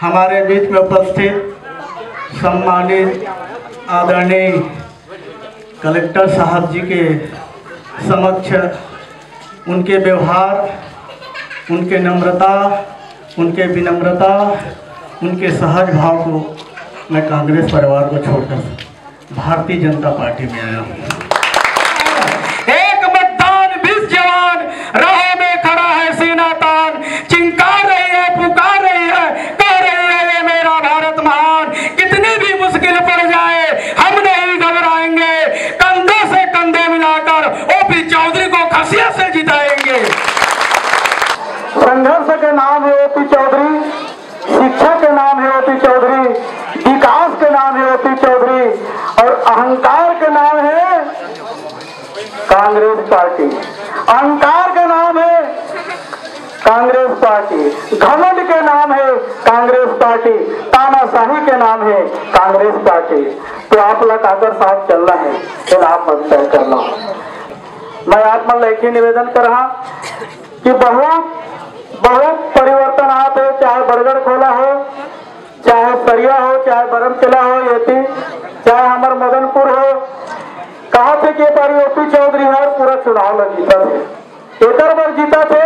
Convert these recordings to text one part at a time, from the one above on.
हमारे बीच में उपस्थित सम्मानित, आदरणीय कलेक्टर साहब जी के समक्ष उनके व्यवहार, उनके नम्रता, उनके विनम्रता, उनके सहज भाव को मैं कांग्रेस परिवार को छोड़कर भारतीय जनता पार्टी में आया हूँ। चौधरी से जिताएँगे। संघर्ष के नाम है ओपी चौधरी, शिक्षा के नाम है ओपी चौधरी, विकास के नाम है ओपी चौधरी, और अहंकार के नाम है कांग्रेस पार्टी। अहंकार के नाम है कांग्रेस पार्टी। घमंड के नाम है कांग्रेस पार्टी। तानाशाही के नाम है कांग्रेस पार्टी। तो आप लोग अगर साथ चलना है, फिर आप मत तय करना। मैं आत्मा लेखी निवेदन कर रहा कि बहुत बहुत परिवर्तन आप है चाहे बरगढ़ खोला हो, चाहे सरिया हो, चाहे बरम किला हो येती चाहे हमार मदनपुर हो, कहा थे कि पर ओपी चौधरी हर पूरा चुनाव में जीता थे एक बार जीता थे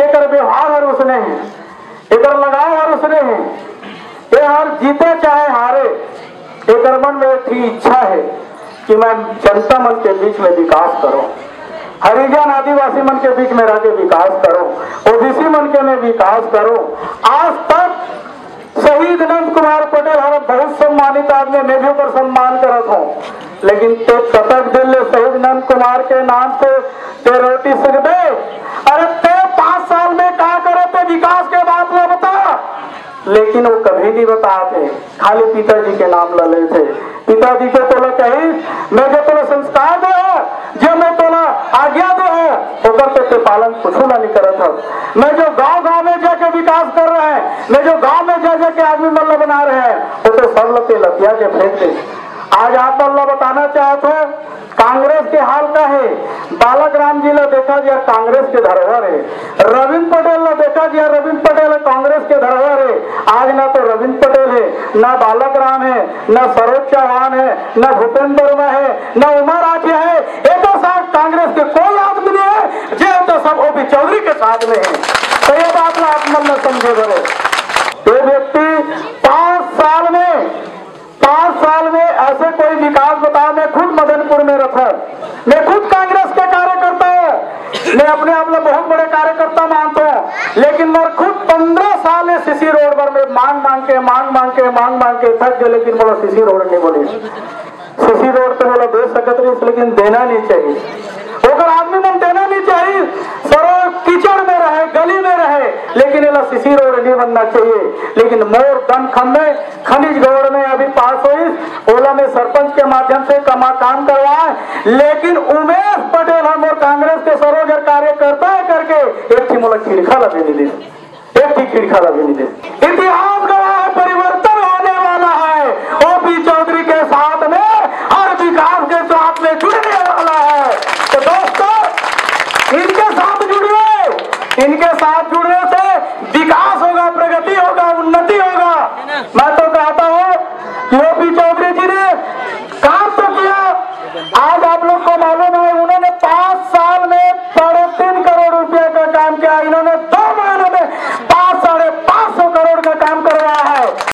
एक व्यवहार हर उसने है एक लगाव हर उसने है। ये हर जीते चाहे हारे एक मन में थी इच्छा है कि मैं जनता मन के बीच में विकास करूँ। हरिजन आदिवासी मन के बीच में रह विकास करो, ओबीसी मन के में विकास करो। आज तक शहीद नंद कुमार पटेल हमारा बहुत सम्मानित आदमी मैं भी ऊपर सम्मान करत हूँ। लेकिन ते कतक दिल ले शहीद नंद कुमार के नाम से ते रोटी सिख दे। अरे ते पाँच साल में क्या करे थे विकास के बात में बता। लेकिन वो कभी नहीं बताते। खाली पिताजी के नाम ले लेते। पिताजी के तोला कही मैं जो तोला संस्कार दे आज्ञा दे है। ओकर पे ते पालन कुछ ना नहीं करत हो मैं जो गाँव गाँव में जाके विकास कर रहे हैं, मैं जो गाँव में जा जाके आदमी मल्ला बना रहे हैं वो तो सब लोग के लतिया के फेंक दे आज आप अल्लाह बताना चाहते हैं, कांग्रेस के हाल का है। बालक राम जी ने देखा गया कांग्रेस के धरोहर है। रविंद्र पटेल ने देखा गया रविंद्र पटेल कांग्रेस के धरोहर है। आज ना तो रविंद्र पटेल है, ना बालक राम है, ना सरोज चौहान है, ना भूपेंद्र वर्मा है, ना उमा राठिया है। ये तो साथ कांग्रेस के कोई आदमी नहीं है जे तो सब ओपी चौधरी के साथ में है। तो ये बात आप मन में समझे बड़े। ये व्यक्ति पाँच साल में, पाँच साल में ऐसे कोई विकास बताया मैं खुद मदनपुर में रखा मैं खुद कांग्रेस का कार्यकर्ता हूँ। मैं अपने आप में बहुत बड़े कार्यकर्ता मानता हूँ। लेकिन मैं खुद पंद्रह साल में सीसी रोड पर मैं मांग मांग के, मांग मांग के, मांग मांग के थक गए लेकिन बोला सीसी रोड नहीं बोली। सीसी रोड तो बोला, दे सकते लेकिन देना नहीं चाहिए। अगर आदमी मन देना नहीं चाहिए, सरो कीचड़ में रहे, गली में रहे, लेकिन इला सीसी रोड नहीं बनना चाहिए। लेकिन मोर दन खम्बे खनिज गौड़ में अभी पास हुई ओला में सरपंच के माध्यम से कमा काम करवाए। लेकिन उमेश पटेल हम और कांग्रेस के सरोजर कार्यकर्ता करके एक मोला खिड़खा लगे नहीं दे। एक खिड़खा लगे नहीं दे। इनके साथ जुड़ने से विकास होगा प्रगति होगा उन्नति होगा। मैं तो कहता हूँ यूपी